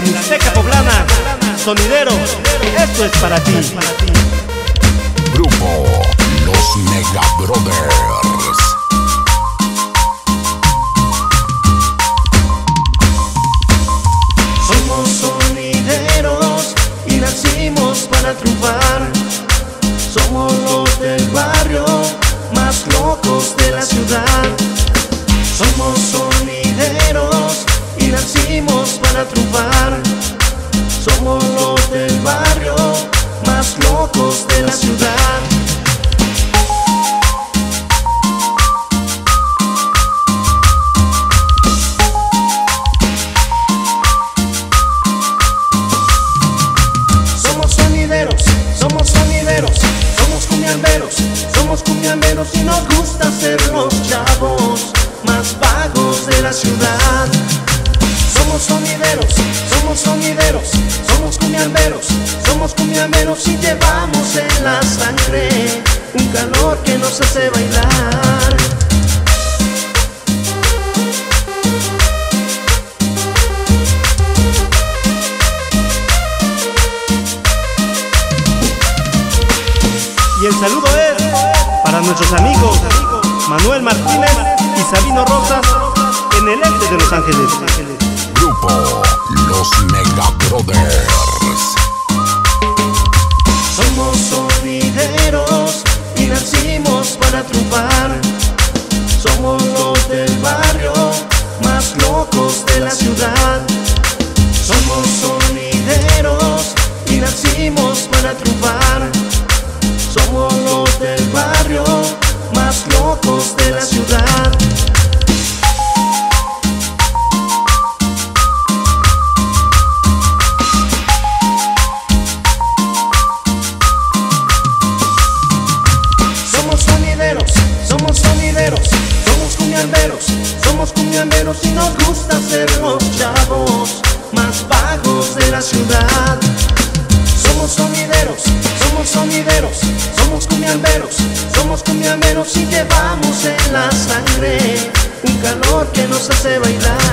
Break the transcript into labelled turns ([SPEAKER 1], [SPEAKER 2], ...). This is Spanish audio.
[SPEAKER 1] discoteca poblana, sonidero, esto es para ti.
[SPEAKER 2] Grupo Los Mega Brothers.
[SPEAKER 3] Somos sonideros y nacimos para triunfar. Somos los del barrio más locos de la ciudad. Somos sonideros para triunfar. Somos los del barrio más locos de la ciudad. Somos sonideros, somos sonideros, somos cumbiamberos, somos cumbiamberos y nos gusta ser somos cumbiamberos, somos cumbiamberos y llevamos en la sangre un calor que nos hace bailar.
[SPEAKER 1] Y el saludo es para nuestros amigos Manuel Martínez y Sabino Rosas en el este de Los Ángeles.
[SPEAKER 2] Grupo Los Mega Brothers.
[SPEAKER 3] Somos sonideros y nacimos para triunfar. Somos los del barrio más locos de la ciudad. Somos cumbiamberos y nos gusta ser los chavos más bajos de la ciudad. Somos sonideros, somos sonideros, somos cumbiamberos, somos cumbiamberos y llevamos en la sangre un calor que nos hace bailar.